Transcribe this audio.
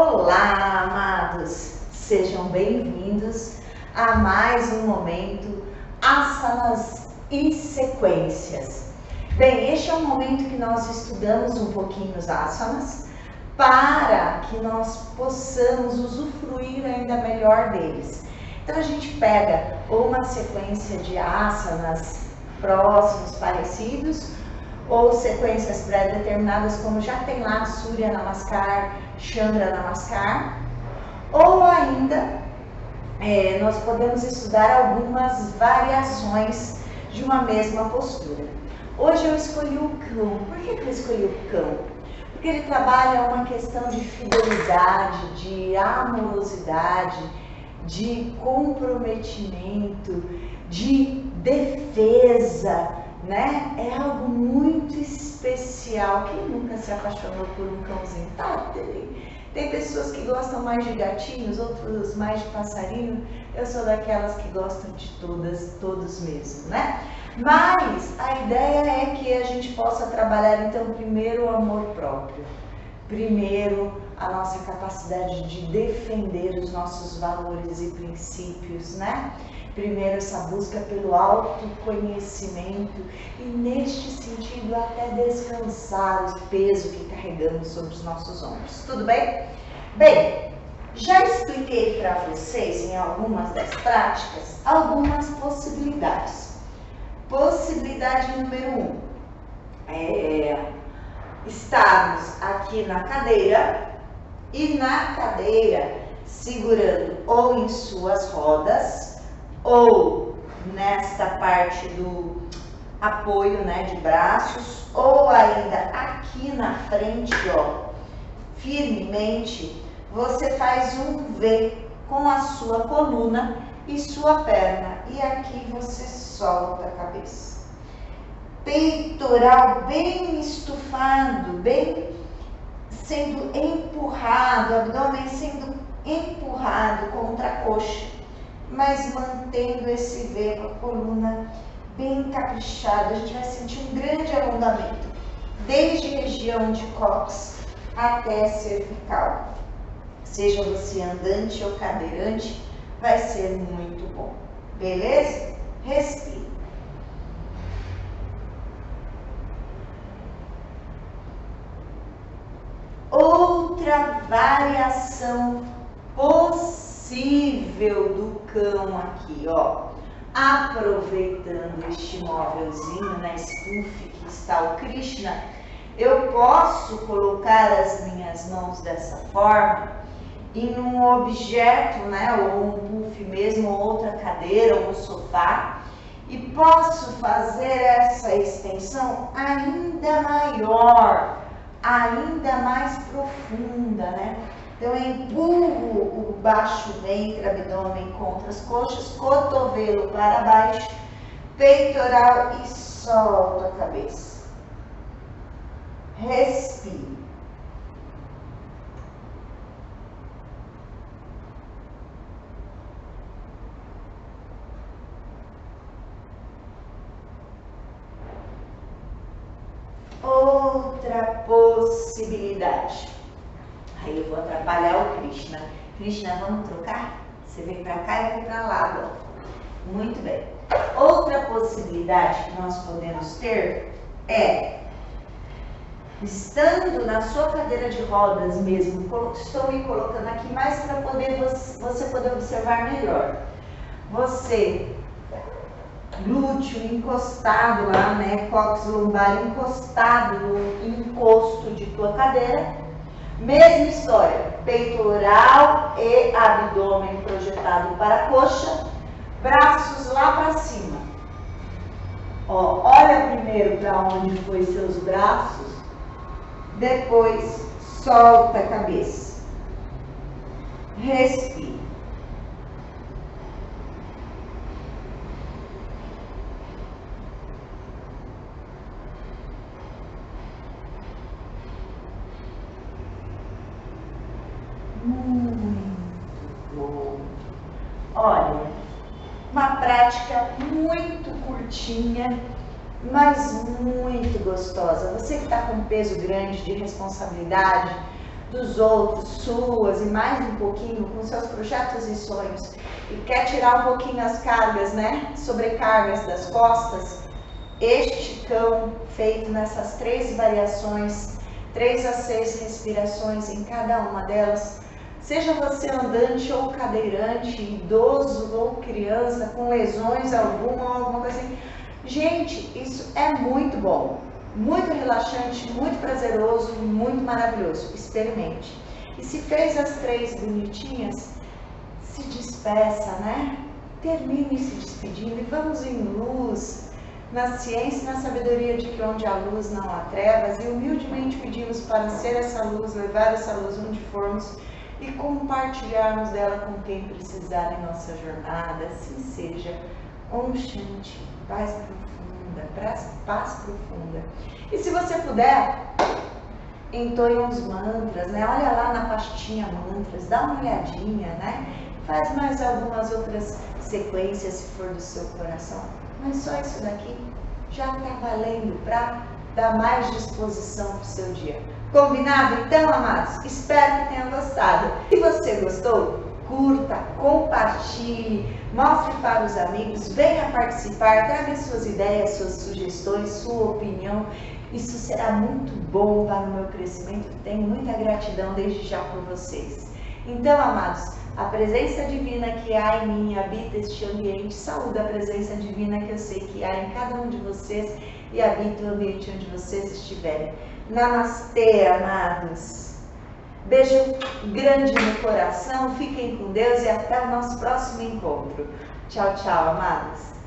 Olá, amados! Sejam bem-vindos a mais um momento Asanas e Sequências. Bem, este é um momento que nós estudamos um pouquinho os asanas para que nós possamos usufruir ainda melhor deles. Então a gente pega uma sequência de asanas próximos, parecidos, ou sequências pré-determinadas, como já tem lá Surya Namaskar, Chandra Namaskar, ou ainda é, nós podemos estudar algumas variações de uma mesma postura. Hoje eu escolhi o cão. Por que, que eu escolhi o cão? Porque ele trabalha uma questão de fidelidade, de amorosidade, de comprometimento, de defesa, né? É algo muito especial. Quem nunca se apaixonou por um cãozinho? Tá, tem, tem pessoas que gostam mais de gatinhos, outros mais de passarinho. Eu sou daquelas que gostam de todas, todos mesmo, né? Mas a ideia é que a gente possa trabalhar então primeiro o amor próprio, primeiro a nossa capacidade de defender os nossos valores e princípios, né? Primeiro, essa busca pelo autoconhecimento e, neste sentido, até descansar o peso que carregamos sobre os nossos ombros. Tudo bem? Bem, já expliquei para vocês em algumas das práticas algumas possibilidades. Possibilidade número um é estarmos aqui na cadeira e na cadeira segurando ou em suas rodas ou nesta parte do apoio né, de braços, ou ainda aqui na frente, ó, firmemente, você faz um V com a sua coluna e sua perna. E aqui você solta a cabeça. Peitoral bem estufado, bem sendo empurrado, abdômen sendo empurrado contra a coxa mas mantendo esse V com a coluna bem caprichada. A gente vai sentir um grande alongamento, desde a região de cox até cervical. Seja você andante ou cadeirante, vai ser muito bom. Beleza? Respire. Outra variação possível do cão aqui, ó. Aproveitando este móvelzinho na spoof que está o Krishna, eu posso colocar as minhas mãos dessa forma em um objeto, né, ou um puff mesmo, ou outra cadeira, ou um sofá, e posso fazer essa extensão ainda maior, ainda mais profunda, né? Então, eu empurro o baixo ventre, abdômen contra as coxas, cotovelo para baixo, peitoral e solto a cabeça. Respire. Outra possibilidade Aí eu vou atrapalhar o Krishna. Krishna, vamos trocar? Você vem para cá e vou para lá. Muito bem. Outra possibilidade que nós podemos ter é, estando na sua cadeira de rodas mesmo, estou me colocando aqui mais para poder você poder observar melhor. Você glúteo encostado lá, né, cox lombar encostado no encosto de tua cadeira Mesma história, peitoral e abdômen projetado para a coxa, braços lá para cima. Ó, olha primeiro para onde foi seus braços, depois solta a cabeça. Respira. Prática muito curtinha, mas muito gostosa. Você que está com peso grande de responsabilidade, dos outros, suas e mais um pouquinho com seus projetos e sonhos e quer tirar um pouquinho as cargas, né? Sobrecargas das costas, este cão feito nessas três variações, três a seis respirações em cada uma delas, seja você andante ou cadeirante, idoso ou criança, com lesões alguma ou alguma coisa assim. Gente, isso é muito bom, muito relaxante, muito prazeroso, muito maravilhoso. Experimente. E se fez as três bonitinhas, se despeça, né? Termine se despedindo e vamos em luz, na ciência e na sabedoria de que onde há luz não há trevas, e humildemente pedimos para ser essa luz, levar essa luz onde formos e compartilharmos dela com quem precisar em nossa jornada. Assim seja. Om Shanti, paz profunda, paz, profunda. E se você puder, entoie uns mantras, né? Olha lá na pastinha mantras, dá uma olhadinha, né? Faz mais algumas outras sequências se for do seu coração. Mas só isso daqui já está valendo para dar mais disposição para o seu dia. Combinado? Então, amados, espero que tenham você gostou, curta, compartilhe, mostre para os amigos, venha participar, traga suas ideias, suas sugestões, sua opinião. Isso será muito bom para o meu crescimento. Tenho muita gratidão desde já por vocês. Então, amados, a presença divina que há em mim habita este ambiente. Saúde a presença divina que eu sei que há em cada um de vocês e habita o ambiente onde vocês estiverem. Namastê, amados. Beijo grande no coração, fiquem com Deus e até o nosso próximo encontro. Tchau, tchau, amados.